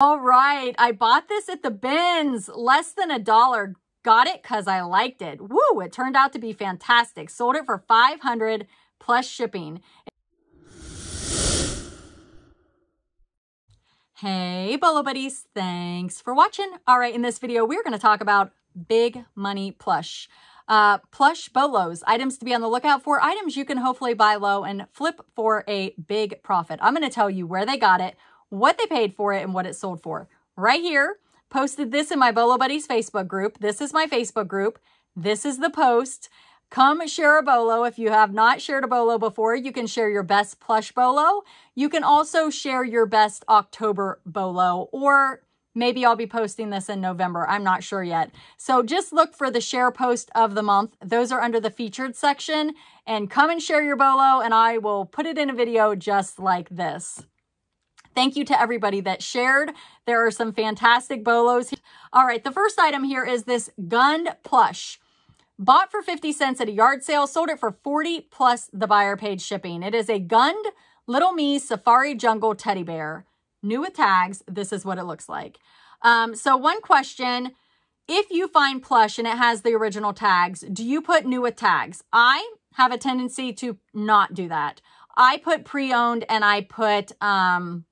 All right, I bought this at the bins, less than a dollar. Got it because I liked it. Woo, it turned out to be fantastic. Sold it for 500 plus shipping. Hey, Bolo Buddies, thanks for watching. All right, in this video, we're going to talk about Big Money Plush. Uh, plush bolos, items to be on the lookout for, items you can hopefully buy low and flip for a big profit. I'm going to tell you where they got it, what they paid for it, and what it sold for. Right here, posted this in my Bolo Buddies Facebook group. This is my Facebook group. This is the post. Come share a bolo. If you have not shared a bolo before, you can share your best plush bolo. You can also share your best October bolo or Maybe I'll be posting this in November. I'm not sure yet. So just look for the share post of the month. Those are under the featured section. And come and share your bolo and I will put it in a video just like this. Thank you to everybody that shared. There are some fantastic bolos. All right, the first item here is this Gund plush. Bought for 50 cents at a yard sale, sold it for 40 plus the buyer paid shipping. It is a Gund Little Me Safari Jungle Teddy Bear new with tags, this is what it looks like. Um, so one question, if you find plush and it has the original tags, do you put new with tags? I have a tendency to not do that. I put pre-owned and I put um,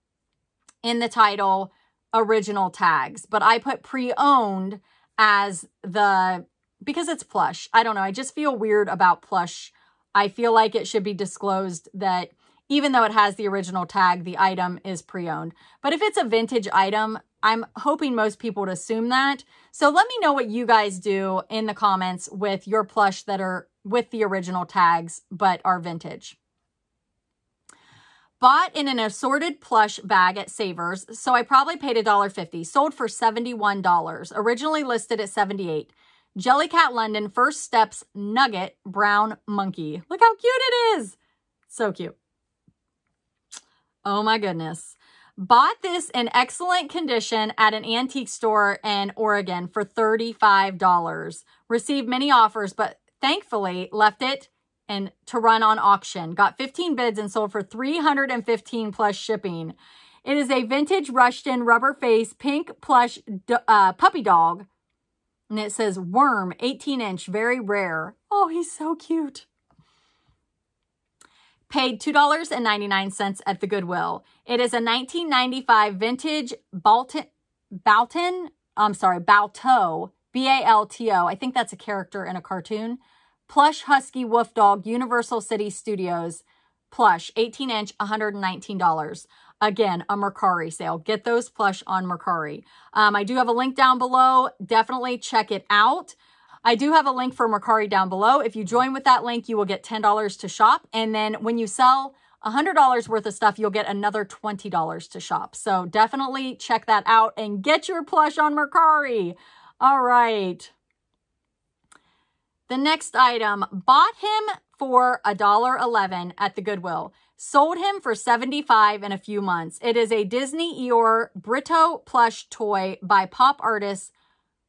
in the title original tags, but I put pre-owned as the, because it's plush. I don't know. I just feel weird about plush. I feel like it should be disclosed that even though it has the original tag, the item is pre-owned. But if it's a vintage item, I'm hoping most people would assume that. So let me know what you guys do in the comments with your plush that are with the original tags, but are vintage. Bought in an assorted plush bag at Savers, so I probably paid $1.50. Sold for $71. Originally listed at 78 Jellycat London First Steps Nugget Brown Monkey. Look how cute it is. So cute. Oh my goodness. Bought this in excellent condition at an antique store in Oregon for $35. Received many offers, but thankfully left it and to run on auction. Got 15 bids and sold for 315 plus shipping. It is a vintage Rushton rubber face pink plush uh, puppy dog. And it says worm, 18 inch, very rare. Oh, he's so cute. Paid $2.99 at the Goodwill. It is a 1995 vintage Balton, Balton, I'm sorry, Balto, B-A-L-T-O. I think that's a character in a cartoon. Plush Husky Wolf Dog, Universal City Studios. Plush, 18 inch, $119. Again, a Mercari sale. Get those plush on Mercari. Um, I do have a link down below. Definitely check it out. I do have a link for Mercari down below. If you join with that link, you will get $10 to shop. And then when you sell $100 worth of stuff, you'll get another $20 to shop. So definitely check that out and get your plush on Mercari. All right. The next item, bought him for $1.11 at the Goodwill. Sold him for 75 in a few months. It is a Disney Eeyore Britto plush toy by pop artist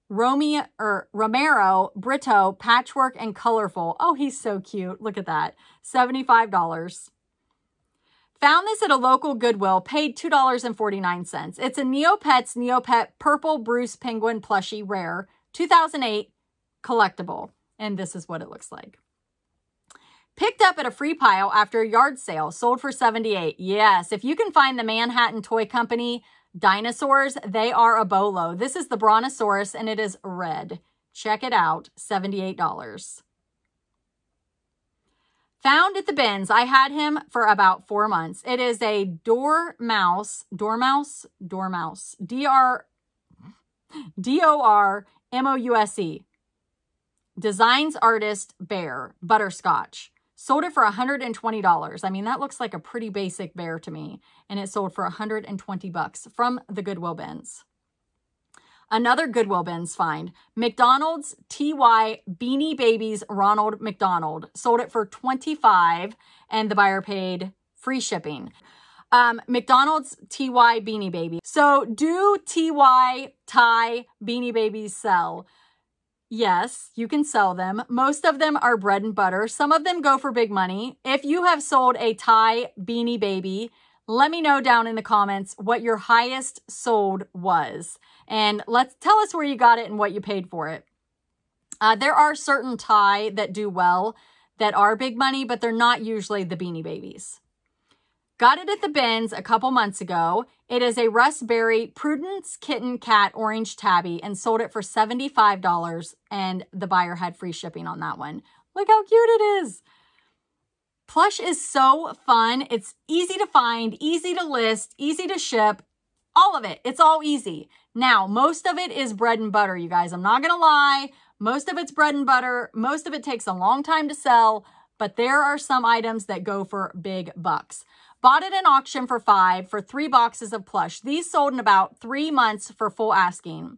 Romeo or Romero Britto patchwork and colorful. Oh, he's so cute. Look at that. $75. Found this at a local Goodwill, paid $2.49. It's a Neopets Neopet Purple Bruce Penguin plushie rare, 2008 collectible. And this is what it looks like. Picked up at a free pile after a yard sale, sold for 78. Yes, if you can find the Manhattan Toy Company Dinosaurs, they are a bolo. This is the Brontosaurus and it is red. Check it out, $78. Found at the bins. I had him for about four months. It is a Dormouse, Dormouse, Dormouse, D-R, D-O-R-M-O-U-S-E. Designs Artist Bear, Butterscotch. Sold it for $120. I mean, that looks like a pretty basic bear to me. And it sold for 120 bucks from the Goodwill bins. Another Goodwill bins find. McDonald's TY Beanie Babies Ronald McDonald. Sold it for 25 and the buyer paid free shipping. Um, McDonald's TY Beanie Baby. So do TY Thai Beanie Babies sell? Yes, you can sell them. Most of them are bread and butter. Some of them go for big money. If you have sold a Ty Beanie Baby, let me know down in the comments what your highest sold was. And let's tell us where you got it and what you paid for it. Uh, there are certain Ty that do well that are big money, but they're not usually the Beanie Babies. Got it at the bins a couple months ago. It is a Berry Prudence Kitten Cat Orange Tabby and sold it for $75 and the buyer had free shipping on that one. Look how cute it is. Plush is so fun. It's easy to find, easy to list, easy to ship, all of it. It's all easy. Now, most of it is bread and butter, you guys. I'm not going to lie. Most of it's bread and butter. Most of it takes a long time to sell, but there are some items that go for big bucks. Bought it an auction for five for three boxes of plush. These sold in about three months for full asking.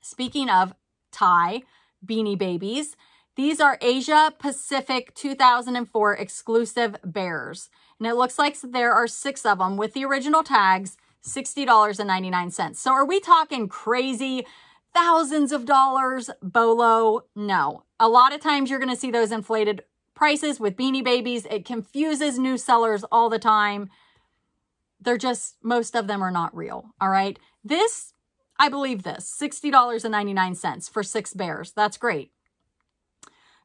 Speaking of Ty Beanie Babies, these are Asia Pacific 2004 exclusive bears. And it looks like there are six of them with the original tags, $60.99. So are we talking crazy thousands of dollars bolo? No. A lot of times you're going to see those inflated prices with Beanie Babies. It confuses new sellers all the time. They're just, most of them are not real, all right? This, I believe this, $60.99 for six bears. That's great.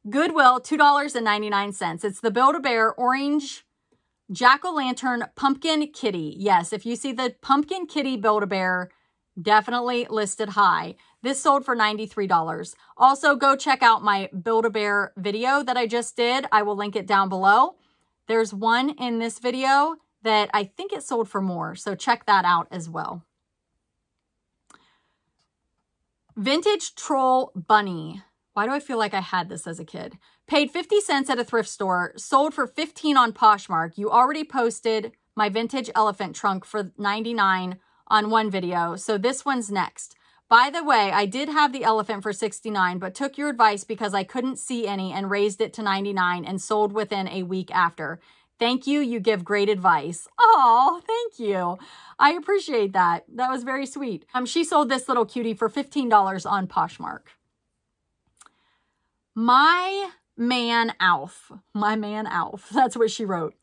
Goodwill, $2.99. It's the Build-A-Bear Orange Jack-O-Lantern Pumpkin Kitty. Yes, if you see the Pumpkin Kitty Build-A-Bear, definitely listed high. This sold for $93. Also, go check out my Build-A-Bear video that I just did. I will link it down below. There's one in this video that I think it sold for more, so check that out as well. Vintage Troll Bunny. Why do I feel like I had this as a kid? Paid 50 cents at a thrift store, sold for 15 on Poshmark. You already posted my vintage elephant trunk for 99 on one video, so this one's next. By the way, I did have the elephant for 69, but took your advice because I couldn't see any and raised it to 99 and sold within a week after. Thank you. You give great advice. Oh, thank you. I appreciate that. That was very sweet. Um, she sold this little cutie for $15 on Poshmark. My man Alf. My man Alf. That's what she wrote.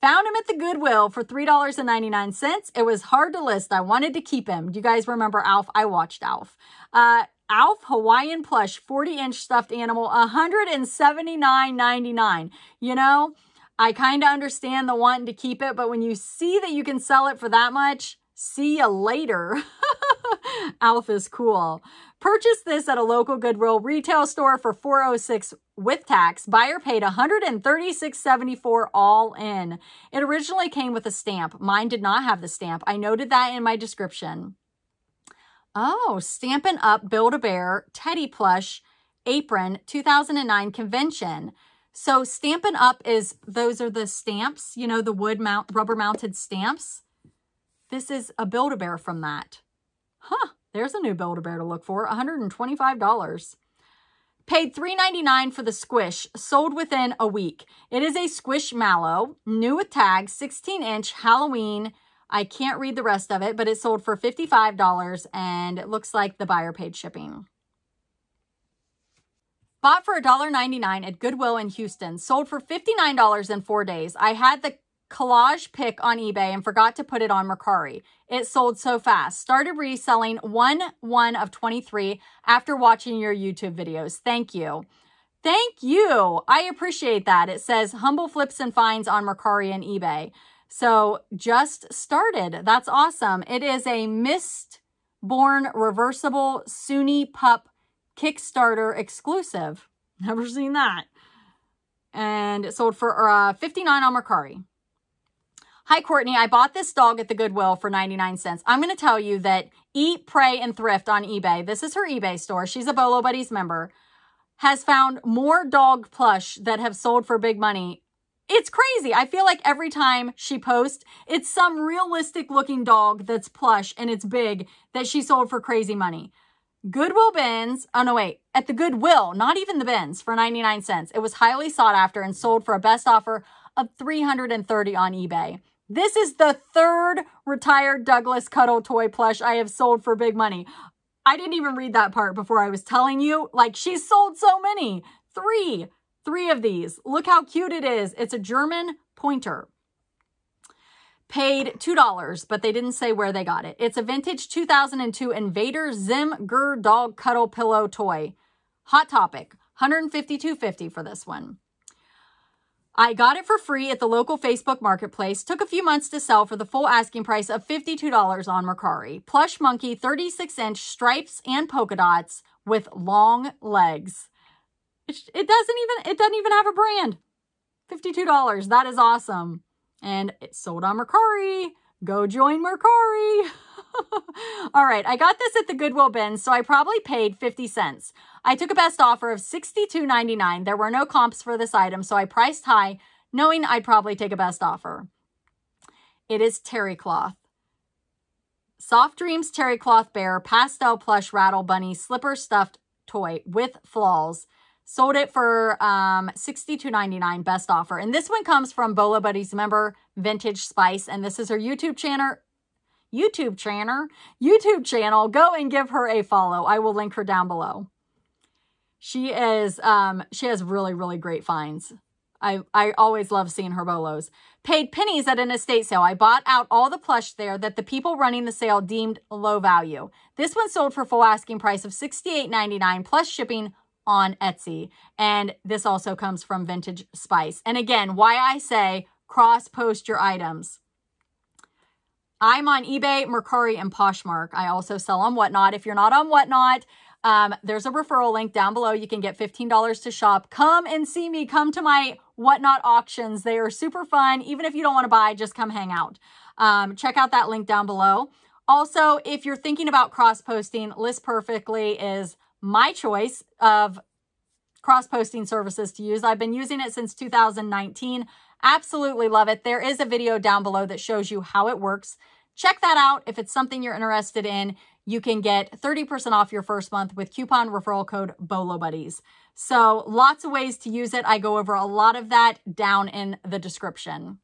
Found him at the Goodwill for $3.99. It was hard to list. I wanted to keep him. Do you guys remember Alf? I watched Alf. Uh, Alf Hawaiian plush 40 inch stuffed animal, $179.99. You know, I kind of understand the wanting to keep it, but when you see that you can sell it for that much, see you later. Alf is cool. Purchased this at a local Goodwill retail store for 406 with tax. Buyer paid $136.74 all in. It originally came with a stamp. Mine did not have the stamp. I noted that in my description. Oh, Stampin' Up! Build-A-Bear Teddy Plush Apron 2009 Convention. So Stampin' Up! is, those are the stamps, you know, the wood mount, rubber mounted stamps. This is a Build-A-Bear from that. Huh. There's a new Build-A-Bear to look for, $125. Paid $3.99 for the squish, sold within a week. It is a Squishmallow, new with tags, 16-inch Halloween. I can't read the rest of it, but it sold for $55, and it looks like the buyer paid shipping. Bought for $1.99 at Goodwill in Houston. Sold for $59 in four days. I had the collage pick on eBay and forgot to put it on Mercari. It sold so fast. Started reselling one one of 23 after watching your YouTube videos. Thank you. Thank you. I appreciate that. It says humble flips and finds on Mercari and eBay. So just started. That's awesome. It is a mist born reversible Suni pup Kickstarter exclusive. Never seen that. And it sold for uh, 59 on Mercari. Hi, Courtney. I bought this dog at the Goodwill for 99 cents. I'm going to tell you that Eat, Pray, and Thrift on eBay, this is her eBay store. She's a Bolo Buddies member, has found more dog plush that have sold for big money. It's crazy. I feel like every time she posts, it's some realistic looking dog that's plush and it's big that she sold for crazy money. Goodwill bins, oh no wait, at the Goodwill, not even the bins, for 99 cents. It was highly sought after and sold for a best offer of 330 on eBay. This is the third retired Douglas Cuddle toy plush I have sold for big money. I didn't even read that part before I was telling you. Like, she's sold so many. Three. Three of these. Look how cute it is. It's a German pointer. paid $2, but they didn't say where they got it. It's a vintage 2002 Invader Zim GIR dog cuddle pillow toy. Hot Topic, 152.50 for this one. I got it for free at the local Facebook marketplace. Took a few months to sell for the full asking price of $52 on Mercari. Plush monkey, 36 inch stripes and polka dots with long legs. It, doesn't even, it doesn't even have a brand. $52. That is awesome. And it sold on Mercari. Go join Mercari. All right, I got this at the Goodwill bin, so I probably paid 50 cents. I took a best offer of $62.99. There were no comps for this item, so I priced high, knowing I'd probably take a best offer. It is terry cloth. Soft Dreams Terry Cloth Bear Pastel Plush Rattle Bunny Slipper Stuffed Toy with Flaws. Sold it for um, $62.99 best offer. And this one comes from Bolo Buddies member Vintage Spice. And this is her YouTube channel. YouTube channel. YouTube channel. Go and give her a follow. I will link her down below. She is, um, she has really, really great finds. I, I always love seeing her bolos. Paid pennies at an estate sale. I bought out all the plush there that the people running the sale deemed low value. This one sold for full asking price of $68.99 plus shipping on Etsy. And this also comes from Vintage Spice. And again, why I say cross post your items. I'm on eBay, Mercari, and Poshmark. I also sell on Whatnot. If you're not on Whatnot, um, there's a referral link down below. You can get $15 to shop. Come and see me. Come to my Whatnot auctions. They are super fun. Even if you don't want to buy, just come hang out. Um, check out that link down below. Also, if you're thinking about cross-posting, List Perfectly is my choice of cross-posting services to use. I've been using it since 2019. Absolutely love it. There is a video down below that shows you how it works. Check that out if it's something you're interested in you can get 30% off your first month with coupon referral code BOLO Buddies. So lots of ways to use it. I go over a lot of that down in the description.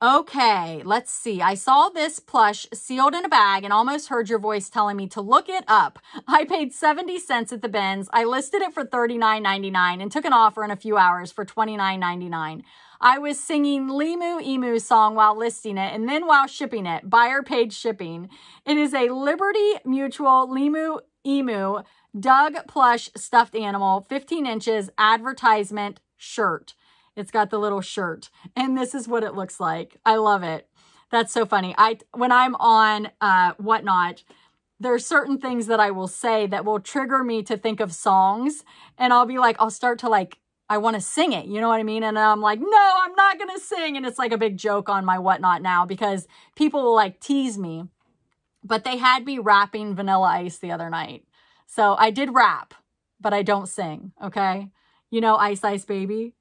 Okay, let's see. I saw this plush sealed in a bag and almost heard your voice telling me to look it up. I paid 70 cents at the bins. I listed it for $39.99 and took an offer in a few hours for $29.99. I was singing Limu Emu song while listing it and then while shipping it. Buyer paid shipping. It is a Liberty Mutual Limu Emu Doug plush stuffed animal, 15 inches advertisement shirt. It's got the little shirt. And this is what it looks like. I love it. That's so funny. I When I'm on uh, Whatnot, there are certain things that I will say that will trigger me to think of songs. And I'll be like, I'll start to like, I want to sing it. You know what I mean? And I'm like, no, I'm not going to sing. And it's like a big joke on my Whatnot now because people will like tease me. But they had me rapping Vanilla Ice the other night. So I did rap, but I don't sing. Okay. You know, Ice Ice Baby.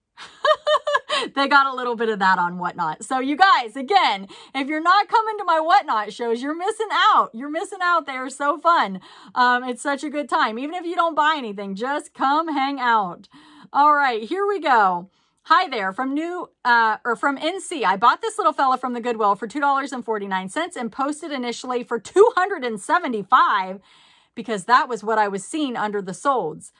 they got a little bit of that on Whatnot. So you guys, again, if you're not coming to my Whatnot shows, you're missing out. You're missing out. They are so fun. Um, it's such a good time. Even if you don't buy anything, just come hang out. All right, here we go. Hi there, from new uh, or from NC. I bought this little fella from the Goodwill for $2.49 and posted initially for 275 because that was what I was seeing under the solds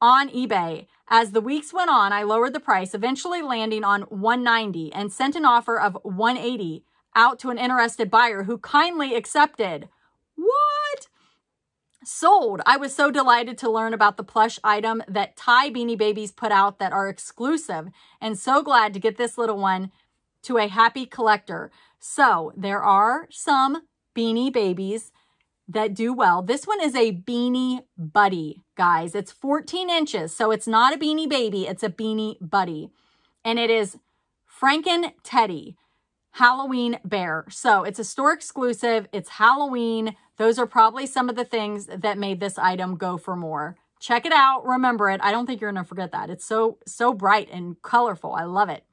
on eBay. As the weeks went on, I lowered the price, eventually landing on 190 and sent an offer of 180 out to an interested buyer who kindly accepted. What? Sold. I was so delighted to learn about the plush item that Ty Beanie Babies put out that are exclusive and so glad to get this little one to a happy collector. So there are some Beanie Babies that do well. This one is a Beanie Buddy, guys. It's 14 inches, so it's not a Beanie Baby. It's a Beanie Buddy. And it is Franken Teddy Halloween Bear. So it's a store exclusive. It's Halloween. Those are probably some of the things that made this item go for more. Check it out. Remember it. I don't think you're going to forget that. It's so, so bright and colorful. I love it.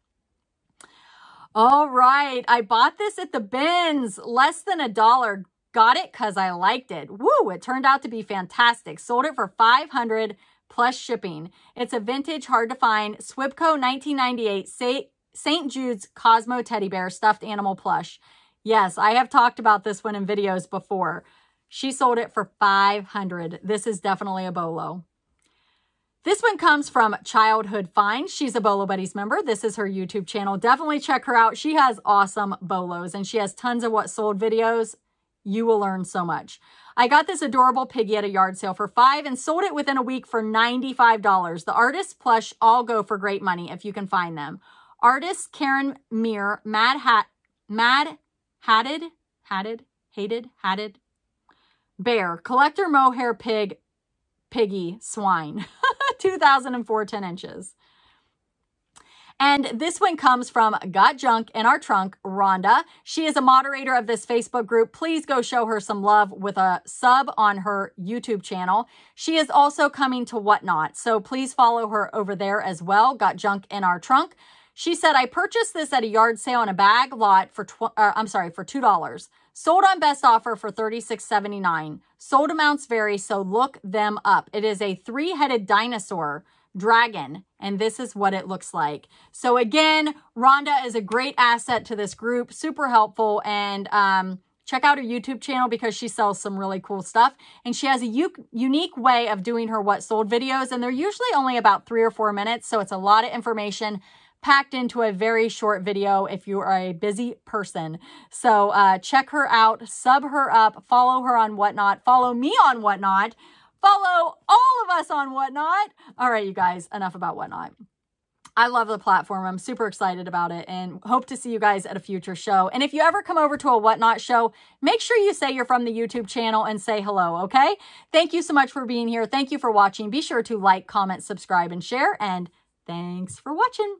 All right. I bought this at the bins. Less than a dollar. Got it because I liked it. Woo! It turned out to be fantastic. Sold it for 500 plus shipping. It's a vintage, hard to find Swibco 1998 St. Jude's Cosmo teddy bear stuffed animal plush. Yes, I have talked about this one in videos before. She sold it for 500. This is definitely a bolo. This one comes from Childhood Finds. She's a Bolo Buddies member. This is her YouTube channel. Definitely check her out. She has awesome bolos and she has tons of what sold videos. You will learn so much. I got this adorable piggy at a yard sale for five and sold it within a week for $95. The artist plush all go for great money if you can find them. Artist Karen Meir, Mad Hat, Mad Hatted, Hatted, Hated, Hatted, Bear, Collector Mohair Pig, Piggy, Swine, 2004 10 inches. And this one comes from Got Junk in Our Trunk, Rhonda. She is a moderator of this Facebook group. Please go show her some love with a sub on her YouTube channel. She is also coming to Whatnot, so please follow her over there as well. Got Junk in Our Trunk. She said, I purchased this at a yard sale in a bag lot for, tw- uh, I'm sorry, for $2. Sold on best offer for $36.79. Sold amounts vary, so look them up. It is a three-headed dinosaur dragon, and this is what it looks like. So again, Rhonda is a great asset to this group, super helpful, and um, check out her YouTube channel because she sells some really cool stuff. And she has a unique way of doing her what sold videos, and they're usually only about three or four minutes, so it's a lot of information packed into a very short video if you are a busy person. So uh, check her out, sub her up, follow her on Whatnot, follow me on Whatnot, follow all of us on Whatnot. All right, you guys, enough about Whatnot. I love the platform. I'm super excited about it and hope to see you guys at a future show. And if you ever come over to a Whatnot show, make sure you say you're from the YouTube channel and say hello, okay? Thank you so much for being here. Thank you for watching. Be sure to like, comment, subscribe, and share. And thanks for watching.